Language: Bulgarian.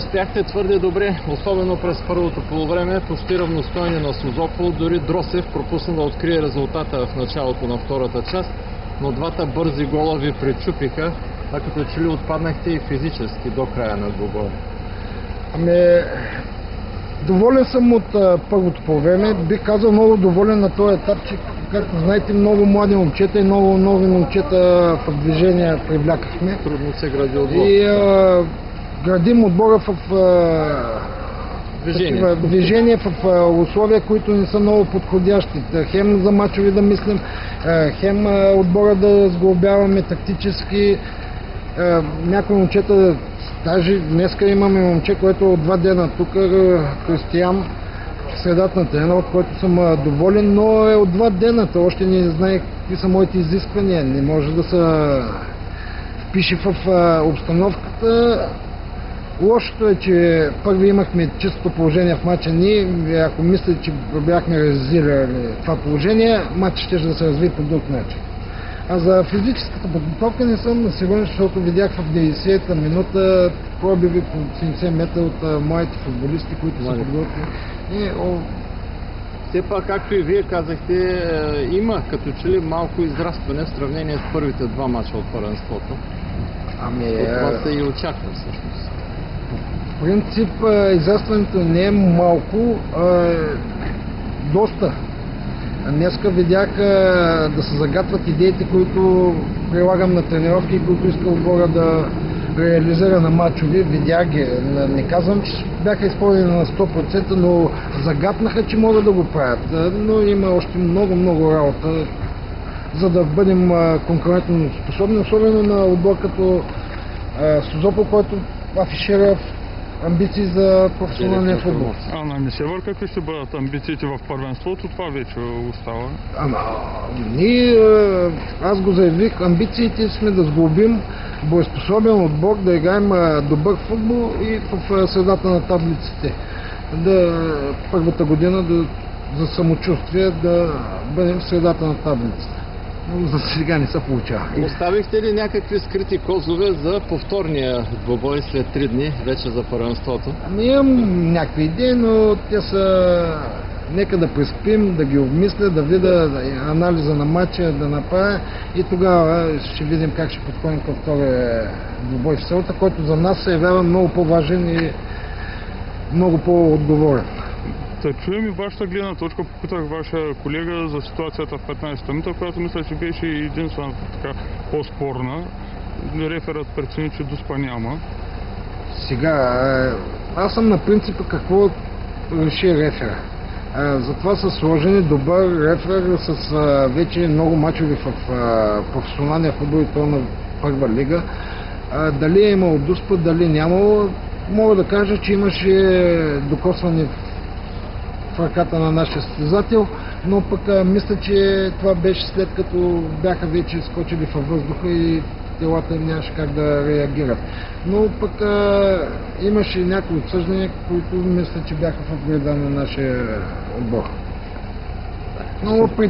спяхте твърде добре, особено през първото полувреме, почти равностойни на Созопол, дори Дросев пропусна да открие резултата в началото на втората част, но двата бързи гола ви причупиха, а като че ли отпаднахте и физически до края на двубоя. Ами, доволен съм от а, първото по време. Бих казал много доволен на този етап, че, както знаете, много млади момчета и много нови момчета в движение привлякахме. Трудно се гради отбор. И а, градим отбора в Движение. такива движение в а, условия, които не са много подходящи. Хем за мачови да мислим, а, хем а, отбора да сглобяваме тактически. Някои момчета, даже днеска имаме момче, което от два дена тук, Кристиян, средата на терена, от който съм доволен, но е от два дена, още не знае какви са моите изисквания, не може да се впише в обстановката. Лошото е, че първи имахме чисто положение в матча ние. Ако мисля, че бяхме реализирали това положение, матчът ще да се развие по друг начин. А за физическата подготовка не съм сигурен, защото видях в 90-та минута пробиви по 70 метра от моите футболисти, които са подготвени. И, о, Все пак, както и вие казахте, е, има като че ли малко израстване в сравнение с първите два мача от първенството. ами, От това а, се и очаква всъщност. Принцип а, израстването не е малко, а е доста. Днеска видях а, да се загатват идеите, които прилагам на тренировки и които иска отбора да реализира на матчове. Видях ги. Не- казвам, че бяха изпълнени на 100%, но загатнаха, че могат да го правят. А, Но има още много-много работа, за да бъдем конкурентно способни, особено на отбор като а, Созопол, който афишира амбиции за професионалния футбол. А на Несевър какви ще бъдат амбициите в първенството? Това вече остава. Ама, ние, а, аз го заявих, амбициите сме да сглобим боеспособен отбор, да играем а, добър футбол и в а, средата на таблиците. Да, първата година да, за самочувствие да бъдем в средата на таблицата. Но за сега не се получава. Оставихте ли някакви скрити козове за повторния двобой след три дни, вече за първенството? Ами имам някакви идеи, но те са... Нека да преспим, да ги обмисля, да видя анализа на матча, да направя и тогава ще видим как ще подходим към втория двубой в селата, който за нас се явява много по-важен и много по-отговорен. Да чуем и вашата гледна точка. Попитах вашия колега за ситуацията в 15-та минута, която мисля, че беше единствената така по-спорна. Реферът прецени, че дуспа няма. Сега, а, аз съм на принципа какво реши рефера. А, Затова са сложени добър рефер с а, вече много мачове в а, професионалния футбол и то на първа лига. А, Дали е имало дуспа, дали нямало, мога да кажа, че имаше докосване ръката на нашия състезател, но пък а, мисля, че това беше след като бяха вече скочили във въздуха и телата им нямаше как да реагират. Но пък а, имаше някои отсъждания, които мисля, че бяха в вреда на нашия отбор. Но при